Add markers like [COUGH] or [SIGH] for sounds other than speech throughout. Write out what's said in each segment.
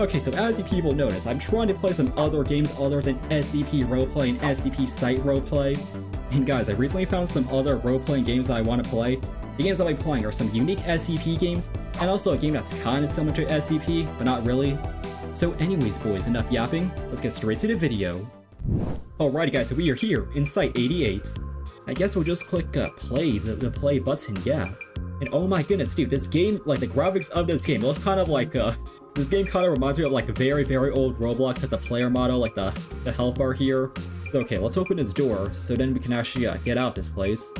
Okay, so as you people notice, I'm trying to play some other games other than SCP Roleplay and SCP Site Roleplay. And guys, I recently found some other role-playing games that I want to play. The games I'll be playing are some unique SCP games, and also a game that's kinda similar to SCP, but not really. So anyways boys, enough yapping, let's get straight to the video. Alrighty guys, so we are here in Site 88. I guess we'll just click uh, play, the, the play button, yeah. And oh my goodness, dude, this game, like the graphics of this game, looks kind of like, uh, this game kind of reminds me of like very, very old Roblox, at the player model, like the, the health bar here. Okay, let's open this door, so then we can actually uh, get out this place.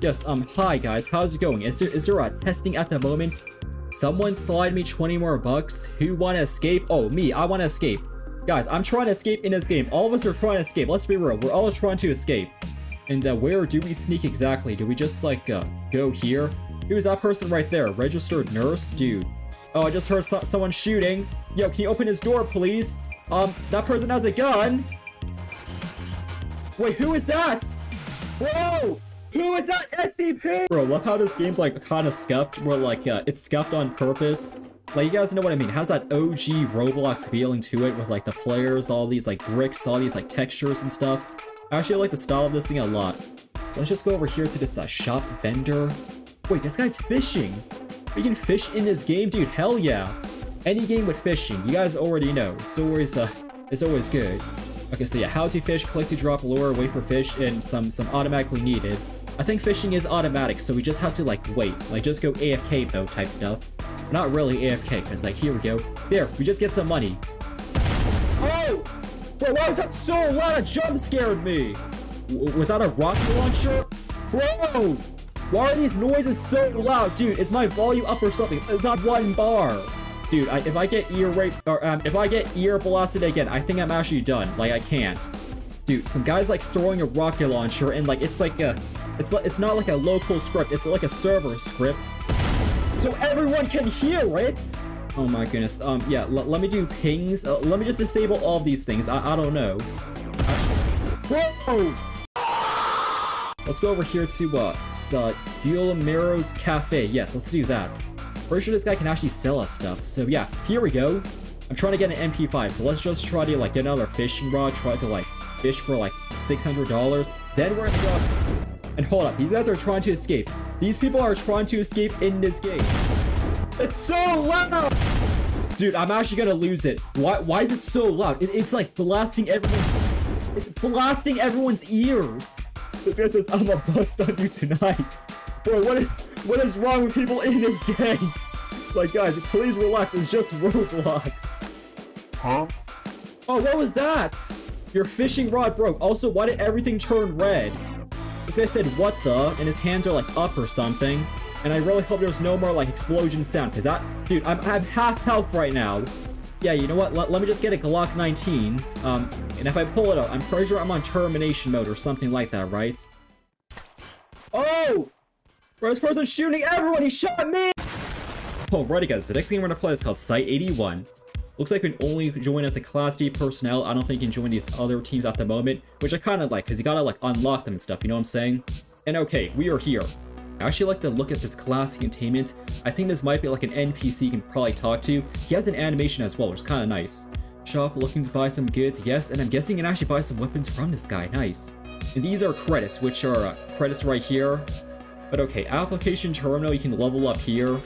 Yes, um, hi guys, how's it going? Is there, is there a testing at the moment? Someone slide me 20 more bucks? Who wanna escape? Oh, me, I wanna escape. Guys, I'm trying to escape in this game. All of us are trying to escape. Let's be real, we're all trying to escape. And uh, where do we sneak exactly? Do we just like, uh, go here? Who's that person right there? Registered nurse? Dude. Oh, I just heard so someone shooting. Yo, can you open his door, please? Um, that person has a gun. Wait, who is that? Whoa! Who is that SCP? Bro, love how this game's like kind of scuffed, where like, uh, it's scuffed on purpose. Like, you guys know what I mean. It has that OG Roblox feeling to it with like the players, all these like bricks, all these like textures and stuff. I actually like the style of this thing a lot. Let's just go over here to this uh, shop vendor. Wait, this guy's fishing. We can fish in this game? Dude, hell yeah. Any game with fishing, you guys already know. It's always, uh, it's always good. Okay, so yeah, how to fish, click to drop lure, wait for fish, and some, some automatically needed. I think fishing is automatic, so we just have to, like, wait. Like, just go AFK mode type stuff. Not really AFK, because, like, here we go. There, we just get some money. Oh! Bro, why was that so loud? Jump scared me! W was that a rocket launcher? Bro! Why are these noises so loud? Dude, is my volume up or something? It's not one bar. Dude, I, if I get ear rape or um, if I get ear blasted again, I think I'm actually done. Like, I can't. Dude, some guy's like throwing a rocket launcher and like, it's like a, it's like, it's not like a local script. It's like a server script. So everyone can hear it. Oh my goodness. Um, yeah, let me do pings. Uh, let me just disable all these things. I, I don't know. Whoa! Let's go over here to, uh, uh Guillermo's Cafe. Yes, let's do that. Pretty sure this guy can actually sell us stuff. So yeah, here we go. I'm trying to get an MP5, so let's just try to, like, get another fishing rod, try to, like, fish for, like, $600. Then we're gonna go... And hold up, these guys are trying to escape. These people are trying to escape in this game. It's so loud! Dude, I'm actually gonna lose it. Why, why is it so loud? It, it's, like, blasting everyone's... It's blasting everyone's ears. This guy says, I'm a bust on you tonight. Bro, what is, what is wrong with people in this game? Like, guys, please relax. It's just Roblox. Huh? Oh, what was that? Your fishing rod broke. Also, why did everything turn red? This guy said, what the? And his hands are, like, up or something. And I really hope there's no more, like, explosion sound. Because that... Dude, I'm, I'm half health right now. Yeah, you know what? Let, let me just get a Glock 19. Um, and if I pull it out, I'm pretty sure I'm on termination mode or something like that, right? Oh! Bro, this person's shooting everyone! He shot me! Alrighty guys, the next game we're gonna play is called Site 81. Looks like we can only join as a Class D personnel. I don't think you can join these other teams at the moment, which I kind of like, because you gotta like unlock them and stuff, you know what I'm saying? And okay, we are here. I actually like the look at this class containment. I think this might be like an NPC you can probably talk to. He has an animation as well, which is kind of nice. Shop looking to buy some goods, yes, and I'm guessing you can actually buy some weapons from this guy, nice. And these are credits, which are uh, credits right here. But okay, application terminal, you can level up here.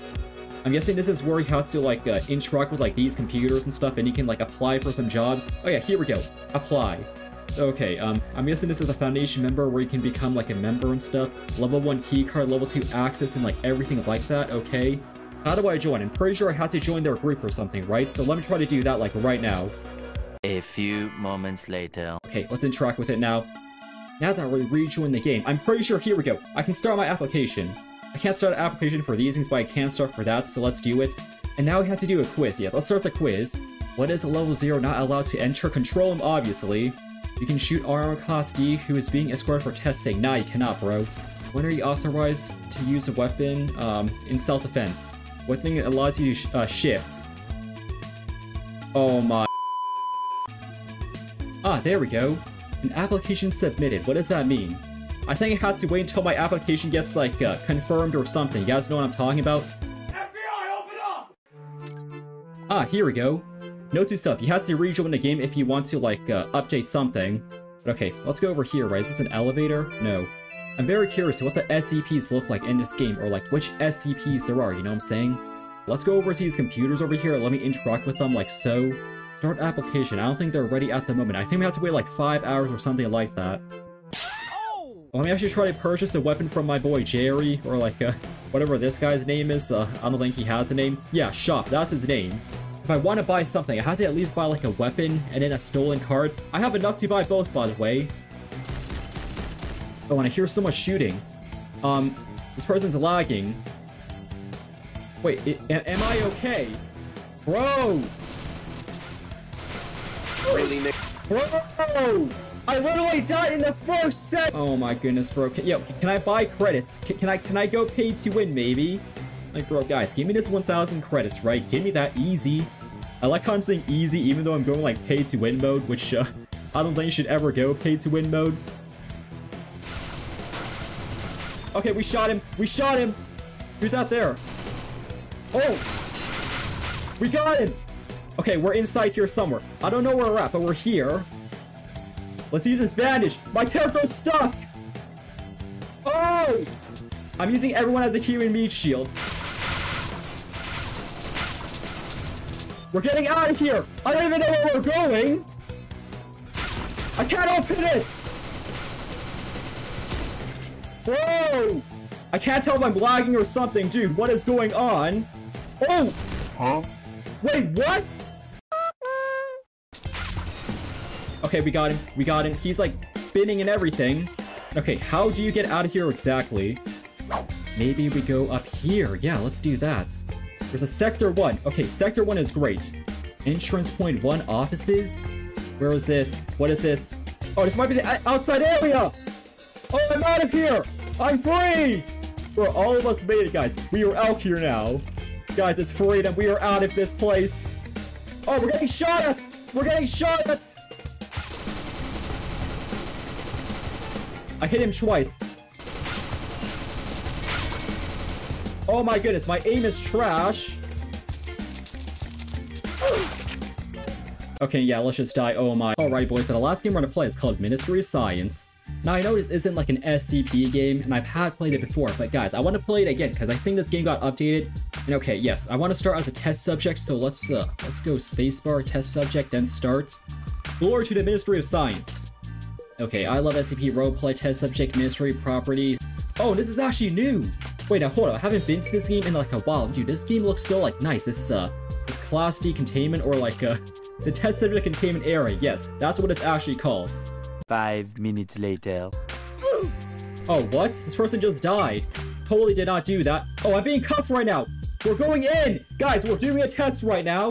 I'm guessing this is where you have to like uh, interact with like these computers and stuff and you can like apply for some jobs. Oh yeah, here we go. Apply. Okay, um, I'm guessing this is a Foundation member where you can become like a member and stuff. Level 1 keycard, level 2 access, and like everything like that, okay? How do I join? I'm pretty sure I had to join their group or something, right? So let me try to do that like right now. A few moments later. Okay, let's interact with it now. Now that we rejoin the game, I'm pretty sure, here we go. I can start my application. I can't start an application for these things, but I can start for that, so let's do it. And now we have to do a quiz. Yeah, let's start the quiz. What is a level 0 not allowed to enter? Control him, obviously. You can shoot Armor Class D who is being escorted for testing. Nah, you cannot, bro. When are you authorized to use a weapon? Um, in self-defense. What thing allows you to sh uh, shift? Oh my... Ah, there we go. An application submitted. What does that mean? I think I had to wait until my application gets, like, uh, confirmed or something. You guys know what I'm talking about? FBI, open up! Ah, here we go. Note to self, you have to rejoin the game if you want to, like, uh, update something. But okay, let's go over here, right? Is this an elevator? No. I'm very curious what the SCPs look like in this game, or like which SCPs there are, you know what I'm saying? Let's go over to these computers over here, let me interact with them like so. Start application, I don't think they're ready at the moment. I think we have to wait like 5 hours or something like that. Let me actually try to purchase a weapon from my boy Jerry, or like, uh, whatever this guy's name is. Uh, I don't think he has a name. Yeah, Shop, that's his name. If I want to buy something, I have to at least buy like a weapon and then a stolen card. I have enough to buy both, by the way. Oh, and I hear so much shooting. Um, this person's lagging. Wait, it, am I okay? Bro! Really, Nick? Bro! I literally died in the first set. Oh my goodness, bro. Can, yo, can I buy credits? Can, can I can I go pay to win, maybe? Like, bro, guys, give me this 1,000 credits, right? Give me that easy. I like saying easy, even though I'm going like pay to win mode, which uh, [LAUGHS] I don't think you should ever go pay to win mode. Okay, we shot him. We shot him. Who's out there? Oh! We got him! Okay, we're inside here somewhere. I don't know where we're at, but we're here. Let's use this bandage. My character's stuck. Oh! I'm using everyone as a human meat shield. We're getting out of here. I don't even know where we're going. I can't open it. Whoa! I can't tell if I'm lagging or something. Dude, what is going on? Oh! Huh? Wait, what? Okay, we got him. We got him. He's like spinning and everything. Okay, how do you get out of here exactly? Maybe we go up here. Yeah, let's do that. There's a Sector 1. Okay, Sector 1 is great. Entrance Point 1 offices? Where is this? What is this? Oh, this might be the outside area! Oh, I'm out of here! I'm free! Bro, all of us made it, guys. We are out here now. Guys, it's freedom. We are out of this place. Oh, we're getting shot at! We're getting shot at! I hit him twice. Oh my goodness, my aim is trash. Okay, yeah, let's just die. Oh my. Alright, boys, so the last game we're gonna play is called Ministry of Science. Now, I know this isn't like an SCP game, and I've had played it before, but guys, I want to play it again, because I think this game got updated. And okay, yes, I want to start as a test subject, so let's, uh, let's go spacebar, test subject, then start. Glory to the Ministry of Science. Okay, I love SCP roleplay, test subject, ministry, property. Oh, this is actually new! Wait, now hold on, I haven't been to this game in like a while. Dude, this game looks so like nice. This is, uh, this class D containment, or like, uh, [LAUGHS] the test subject containment area. Yes, that's what it's actually called. Five minutes later. Oh, what? This person just died. Totally did not do that. Oh, I'm being cuffed right now. We're going in. Guys, we're doing a test right now.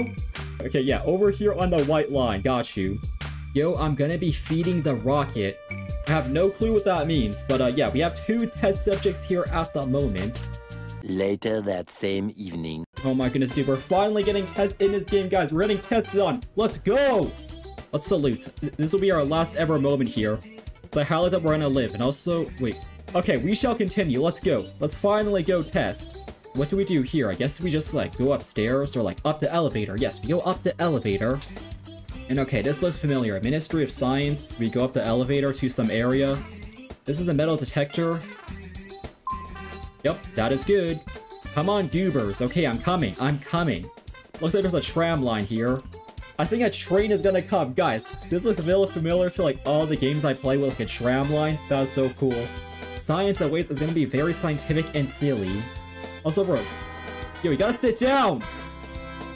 Okay, yeah, over here on the white line. Got you. Yo, I'm gonna be feeding the rocket. I have no clue what that means, but uh, yeah, we have two test subjects here at the moment. Later that same evening. Oh my goodness, dude, we're finally getting tested in this game, guys. We're getting tested on. Let's go! Let's salute. This will be our last ever moment here. So I highlight that we're gonna live, and also, wait. Okay, we shall continue. Let's go. Let's finally go test. What do we do here? I guess we just, like, go upstairs or, like, up the elevator. Yes, we go up the elevator. And okay, this looks familiar. Ministry of Science. We go up the elevator to some area. This is a metal detector. Yep, that is good. Come on, goobers. Okay, I'm coming. I'm coming. Looks like there's a tram line here. I think a train is gonna come. Guys, this looks really familiar to like all the games I play with like a tram line. That's so cool. Science awaits is gonna be very scientific and silly. Also, bro, yo, you gotta sit down!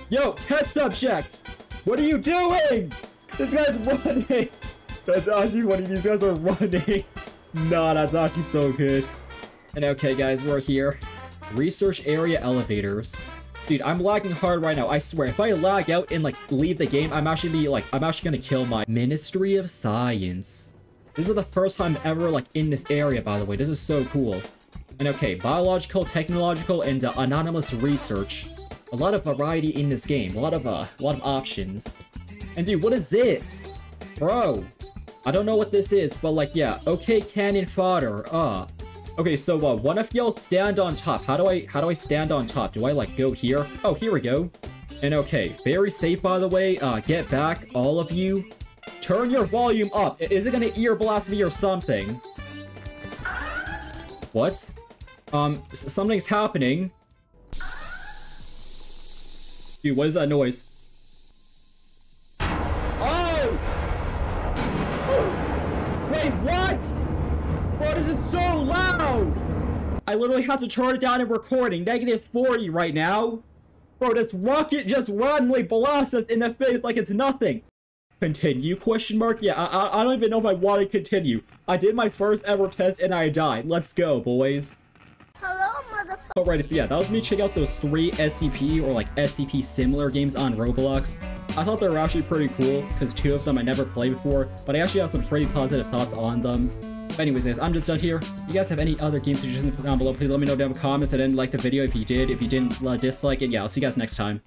Yo, test subject! What are you doing? This guy's running! That's actually funny, these guys are running. nah, that's actually so good. And okay, guys, we're here. Research area elevators. Dude, I'm lagging hard right now. I swear, if I lag out and like leave the game, I'm actually be like, I'm actually gonna kill my Ministry of Science. This is the first time ever like in this area, by the way. This is so cool. And okay, biological, technological, and uh, anonymous research. A lot of variety in this game. A lot of uh, a lot of options. And dude, what is this, bro? I don't know what this is, but like, yeah, okay, cannon fodder. Uh, Okay, so uh, one of y'all stand on top. How do I how do I stand on top? Do I like go here? Oh, here we go. And okay, very safe by the way. Uh, get back, all of you. Turn your volume up. Is it gonna ear blast me or something? What? Um, something's happening. Dude, what is that noise? Oh! Wait, what? What is it so loud? I literally had to turn it down in recording. Negative 40 right now. Bro, this rocket just randomly blasts us in the face like it's nothing. Continue? Question mark? Yeah, I, I, I don't even know if I want to continue. I did my first ever test and I died. Let's go, boys. Motherfucker. Alright, yeah, that was me checking out those three SCP or like SCP similar games on Roblox. I thought they were actually pretty cool because two of them I never played before, but I actually have some pretty positive thoughts on them. But anyways, guys, I'm just done here. If you guys have any other game suggestions down below, please let me know down in the comments and then like the video if you did. If you didn't, uh, dislike it. Yeah, I'll see you guys next time.